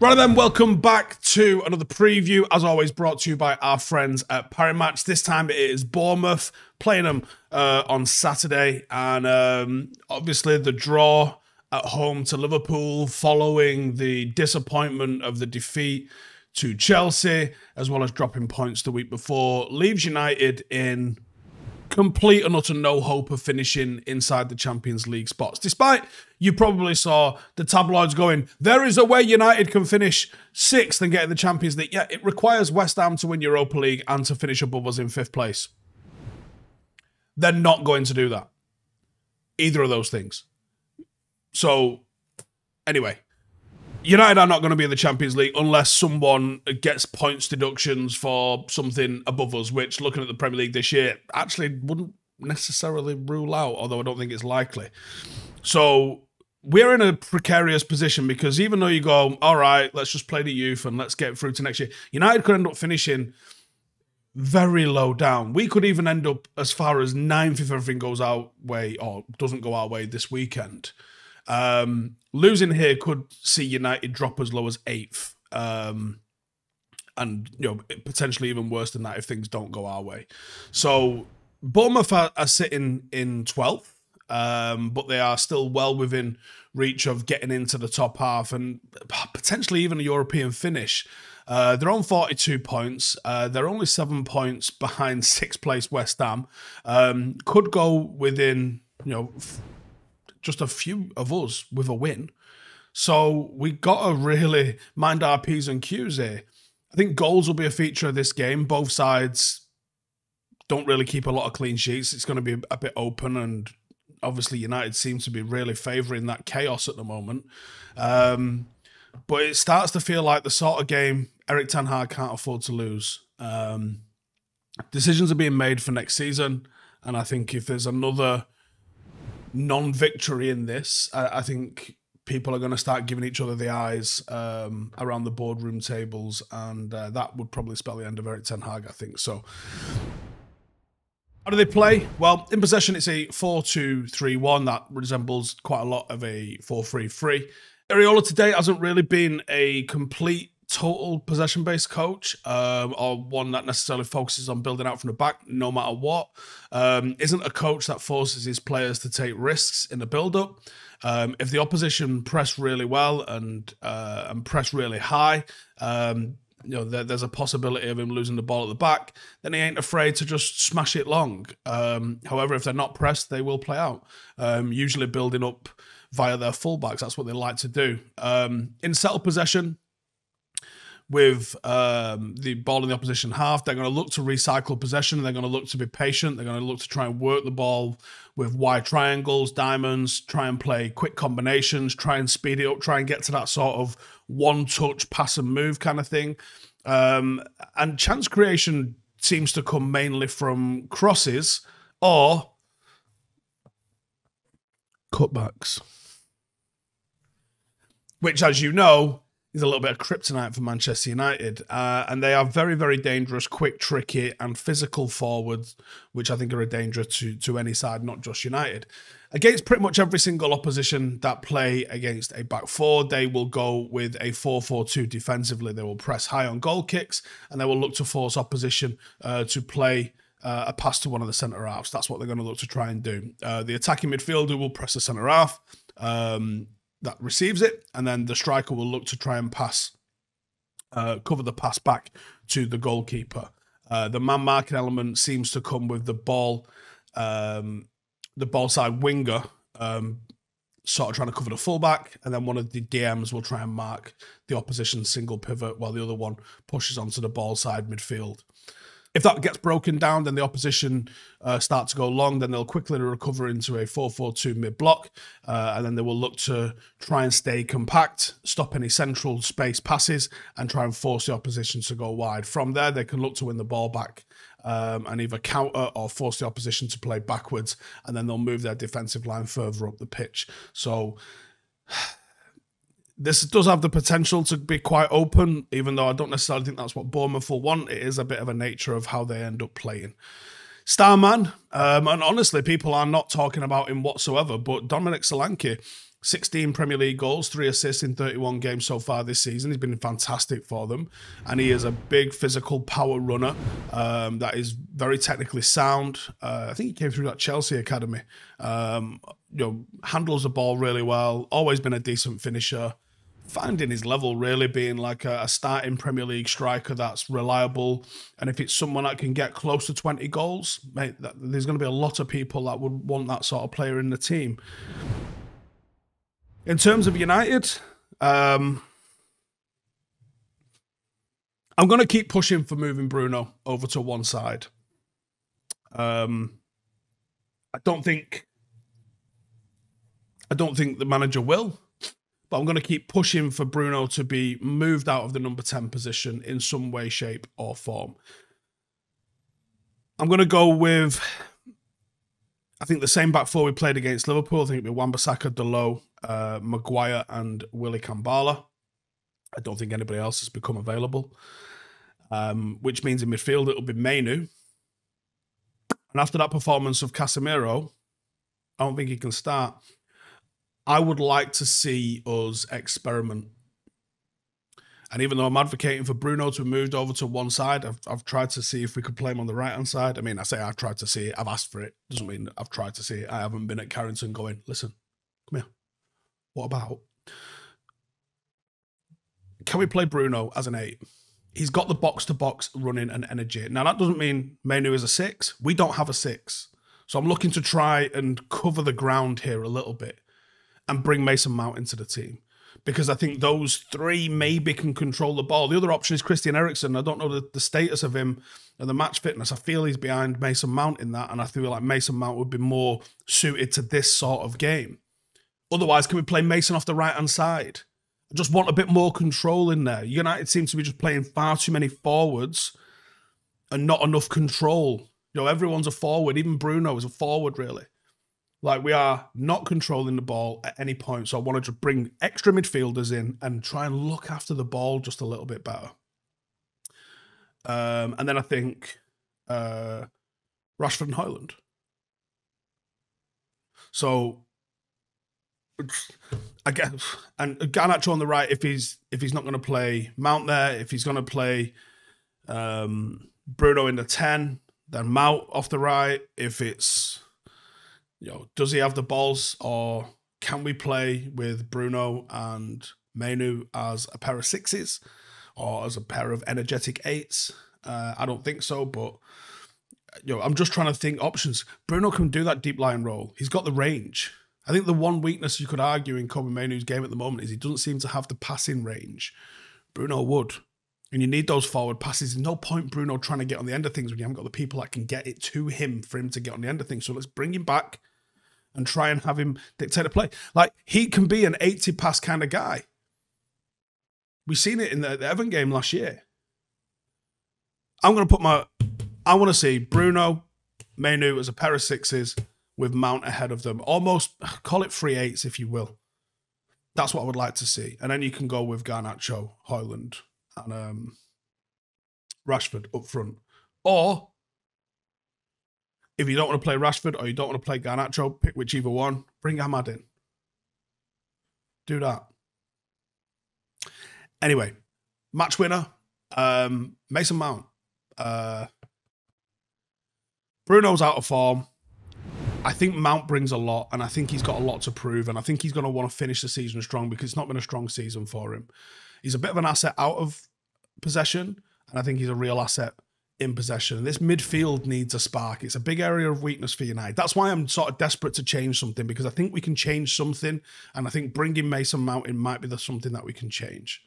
Right then, welcome back to another preview, as always, brought to you by our friends at Parimatch. This time it is Bournemouth playing them uh, on Saturday, and um, obviously the draw at home to Liverpool following the disappointment of the defeat to Chelsea, as well as dropping points the week before, leaves United in complete and utter no hope of finishing inside the Champions League spots. Despite you probably saw the tabloids going, there is a way United can finish sixth and get in the Champions League. Yeah, it requires West Ham to win Europa League and to finish above us in fifth place. They're not going to do that. Either of those things. So, anyway, United are not going to be in the Champions League unless someone gets points deductions for something above us, which, looking at the Premier League this year, actually wouldn't necessarily rule out, although I don't think it's likely. So we're in a precarious position because even though you go, all right, let's just play the youth and let's get through to next year, United could end up finishing very low down. We could even end up as far as ninth if everything goes our way or doesn't go our way this weekend. Um, losing here could see United drop as low as eighth. Um, and you know potentially even worse than that if things don't go our way. So Bournemouth are, are sitting in twelfth, um, but they are still well within reach of getting into the top half and potentially even a European finish. Uh, they're on 42 points. Uh, they're only seven points behind sixth place West Ham. Um, could go within, you know, just a few of us with a win. So we got to really mind our P's and Q's here. I think goals will be a feature of this game. Both sides don't really keep a lot of clean sheets. It's going to be a bit open, and obviously United seems to be really favouring that chaos at the moment. Um, but it starts to feel like the sort of game Erik Ten Hag can't afford to lose. Um, decisions are being made for next season, and I think if there's another non-victory in this, I, I think people are going to start giving each other the eyes um, around the boardroom tables, and uh, that would probably spell the end of Erik Ten Hag. I think so. How do they play? Well, in possession, it's a 4 2 3 1 that resembles quite a lot of a 4 3 3. Iraola today hasn't really been a complete total possession based coach um, or one that necessarily focuses on building out from the back no matter what. Um, isn't a coach that forces his players to take risks in the build up. Um, if the opposition press really well and uh, and press really high, um, you know there, there's a possibility of him losing the ball at the back. Then he ain't afraid to just smash it long. Um, however, if they're not pressed, they will play out. Um, usually building up via their fullbacks. That's what they like to do. in settled possession, with um, the ball in the opposition half. They're going to look to recycle possession. They're going to look to be patient. They're going to look to try and work the ball with wide triangles, diamonds, try and play quick combinations, try and speed it up, try and get to that sort of one touch pass and move kind of thing. Um, and chance creation seems to come mainly from crosses or cutbacks. Which, as you know, is a little bit of kryptonite for Manchester United. Uh, and they are very, very dangerous, quick, tricky, and physical forwards, which I think are a danger to, to any side, not just United. Against pretty much every single opposition that play against a back four, they will go with a 4 4 2 defensively. They will press high on goal kicks and they will look to force opposition uh, to play. Uh, a pass to one of the centre halves. That's what they're going to look to try and do. Uh, the attacking midfielder will press the centre half. Um, that receives it, and then the striker will look to try and pass, uh, cover the pass back to the goalkeeper. Uh, the man marking element seems to come with the ball, um, the ball side winger, um, sort of trying to cover the fullback, and then one of the DMs will try and mark the opposition single pivot while the other one pushes onto the ball side midfield. If that gets broken down, then the opposition uh, start to go long. Then they'll quickly recover into a 4 4 2 mid block. Uh, and then they will look to try and stay compact, stop any central space passes, and try and force the opposition to go wide. From there, they can look to win the ball back um, and either counter or force the opposition to play backwards. And then they'll move their defensive line further up the pitch. So this does have the potential to be quite open, even though I don't necessarily think that's what Bournemouth will want. It is a bit of a nature of how they end up playing. Starman, um, and honestly, people are not talking about him whatsoever, but Dominic Solanke 16 Premier League goals, three assists in 31 games so far this season. He's been fantastic for them. And he is a big physical power runner um, that is very technically sound. Uh, I think he came through that Chelsea academy. Um, you know, handles the ball really well, always been a decent finisher. Finding his level really being like a, a starting Premier League striker that's reliable. And if it's someone that can get close to 20 goals, mate, that, there's going to be a lot of people that would want that sort of player in the team. In terms of United, um, I'm going to keep pushing for moving Bruno over to one side. Um, I don't think I don't think the manager will, but I'm going to keep pushing for Bruno to be moved out of the number 10 position in some way, shape, or form. I'm going to go with I think the same back four we played against Liverpool. I think it'd be Wan-Bissaka, Dalot, uh, Maguire, and Willy Kambwala. I don't think anybody else has become available, um, which means in midfield it'll be Mainoo. And after that performance of Casemiro, I don't think he can start. I would like to see us experiment and even though I'm advocating for Bruno to be moved over to one side, I've, I've tried to see if we could play him on the right hand side. I mean, I say I've tried to see it, I've asked for it. Doesn't mean I've tried to see it. I haven't been at Carrington going, listen, come here. What about? Can we play Bruno as an eight? He's got the box to box running and energy. Now, that doesn't mean Mainoo is a six. We don't have a six. So I'm looking to try and cover the ground here a little bit and bring Mason Mount into the team because I think those three maybe can control the ball. The other option is Christian Eriksen. I don't know the, the status of him and the match fitness. I feel he's behind Mason Mount in that, and I feel like Mason Mount would be more suited to this sort of game. Otherwise, can we play Mason off the right hand side? I just want a bit more control in there. United seem to be just playing far too many forwards and not enough control. You know, everyone's a forward. Even Bruno is a forward, really. Like we are not controlling the ball at any point. So I wanted to bring extra midfielders in and try and look after the ball just a little bit better. Um, and then I think uh, Rashford and Hojlund. So I guess and Garnacho on the right if he's if he's not going to play Mount there, if he's going to play um, Bruno in the ten, then Mount off the right. If it's you know, does he have the balls or can we play with Bruno and Mainoo as a pair of sixes or as a pair of energetic eights? Uh, I don't think so, but you know, I'm just trying to think options. Bruno can do that deep line role. He's got the range. I think the one weakness you could argue in Kobbie Mainoo's game at the moment is he doesn't seem to have the passing range. Bruno would. And you need those forward passes. No point Bruno trying to get on the end of things when you haven't got the people that can get it to him for him to get on the end of things. So let's bring him back and try and have him dictate a play. Like he can be an 80 pass kind of guy. We've seen it in the, the Everton game last year. I'm going to put my, I want to see Bruno, Mainoo as a pair of sixes with Mount ahead of them. Almost call it three eights, if you will. That's what I would like to see. And then you can go with Garnacho, Hojlund, and um, Rashford up front. Or if you don't want to play Rashford or you don't want to play Garnacho, pick whichever one. Bring Amad in. Do that. Anyway, match winner, um, Mason Mount. Uh, Bruno's out of form. I think Mount brings a lot, and I think he's got a lot to prove, and I think he's going to want to finish the season strong because it's not been a strong season for him. He's a bit of an asset out of possession, and I think he's a real asset in possession. This midfield needs a spark. It's a big area of weakness for United. That's why I'm sort of desperate to change something because I think we can change something, and I think bringing Mason Mount in might be the something that we can change.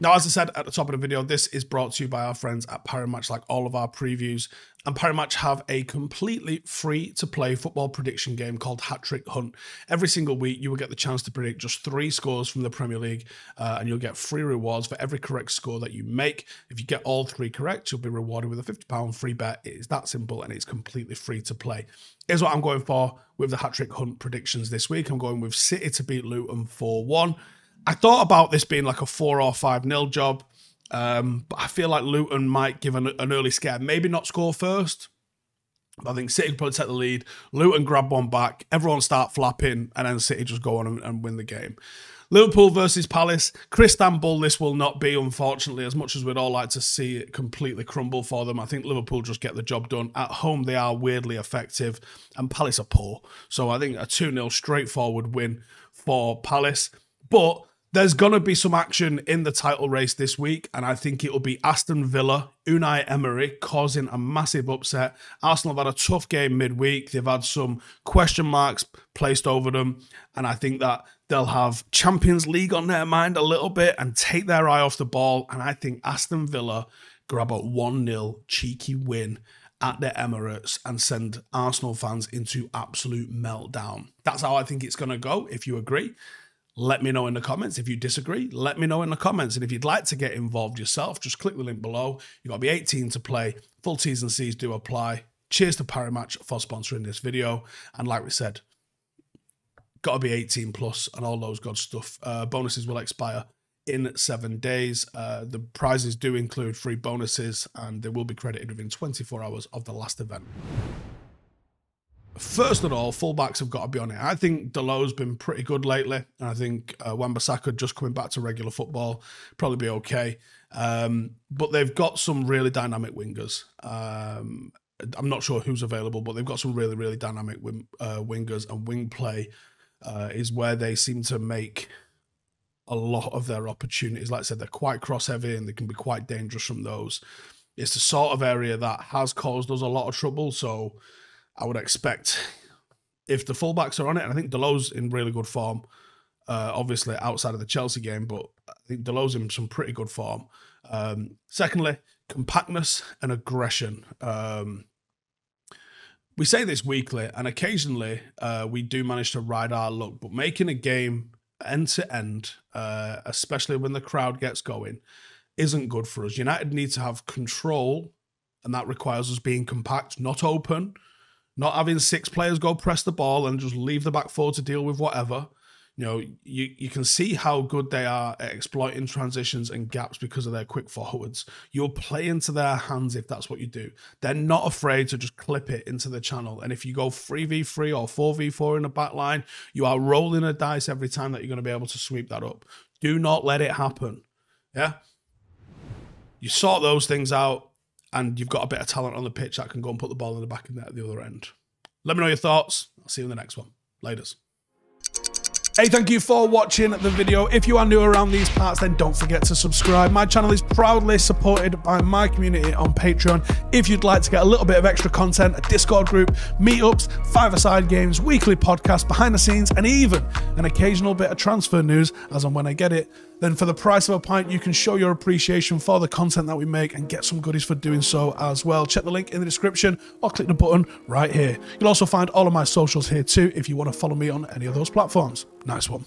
Now, as I said at the top of the video, this is brought to you by our friends at Parimatch, like all of our previews. And Parimatch have a completely free to play football prediction game called Hat Trick Hunt. Every single week, you will get the chance to predict just three scores from the Premier League, uh, and you'll get free rewards for every correct score that you make. If you get all three correct, you'll be rewarded with a £50 free bet. It is that simple and it's completely free to play. Here's what I'm going for with the Hat Trick Hunt predictions this week. I'm going with City to beat Luton 4 1. I thought about this being like a four or five nil job, um, but I feel like Luton might give an, an early scare. Maybe not score first, But I think City probably take the lead. Luton grab one back. Everyone start flapping, and then City just go on and, and win the game. Liverpool versus Palace. Crystanbul, this will not be, unfortunately, as much as we'd all like to see it completely crumble for them. I think Liverpool just get the job done. At home, they are weirdly effective, and Palace are poor. So I think a 2 0 straightforward win for Palace. But there's going to be some action in the title race this week, and I think it will be Aston Villa, Unai Emery causing a massive upset. Arsenal have had a tough game midweek. They've had some question marks placed over them, and I think that they'll have Champions League on their mind a little bit and take their eye off the ball. And I think Aston Villa grab a 1 0 cheeky win at the Emirates and send Arsenal fans into absolute meltdown. That's how I think it's going to go, if you agree let me know in the comments. If you disagree, let me know in the comments. And if you'd like to get involved yourself, just click the link below. You've got to be 18 to play. Full T's and C's do apply. Cheers to Parimatch for sponsoring this video. And like we said, got to be 18 plus and all those good stuff. Uh, bonuses will expire in seven days. Uh, the prizes do include free bonuses and they will be credited within 24 hours of the last event. First of all, fullbacks have got to be on it. I think Dalot's been pretty good lately. And I think uh, Wan-Bissaka just coming back to regular football probably be okay. Um, but they've got some really dynamic wingers. Um, I'm not sure who's available, but they've got some really, really dynamic wing, uh, wingers, and wing play uh, is where they seem to make a lot of their opportunities. Like I said, they're quite cross heavy and they can be quite dangerous from those. It's the sort of area that has caused us a lot of trouble. So I would expect if the fullbacks are on it, and I think Dalot's in really good form, uh, obviously outside of the Chelsea game, but I think Dalot's in some pretty good form. Um, secondly, compactness and aggression. Um, we say this weekly, and occasionally uh, we do manage to ride our luck, but making a game end to end, uh, especially when the crowd gets going, isn't good for us. United need to have control, and that requires us being compact, not open not having six players go press the ball and just leave the back four to deal with whatever. You know, you, you can see how good they are at exploiting transitions and gaps because of their quick forwards. You'll play into their hands if that's what you do. They're not afraid to just clip it into the channel. And if you go 3v3 or 4v4 in the back line, you are rolling a dice every time that you're going to be able to sweep that up. Do not let it happen. Yeah? You sort those things out and you've got a bit of talent on the pitch that can go and put the ball in the back of net at the other end. Let me know your thoughts. I'll see you in the next one. Laters. Hey, thank you for watching the video. If you are new around these parts, then don't forget to subscribe. My channel is proudly supported by my community on Patreon. If you'd like to get a little bit of extra content, a Discord group, meetups, five-a-side games, weekly podcasts, behind the scenes, and even an occasional bit of transfer news as and when I get it, then for the price of a pint, you can show your appreciation for the content that we make and get some goodies for doing so as well. Check the link in the description or click the button right here. You'll also find all of my socials here too if you want to follow me on any of those platforms. Nice one.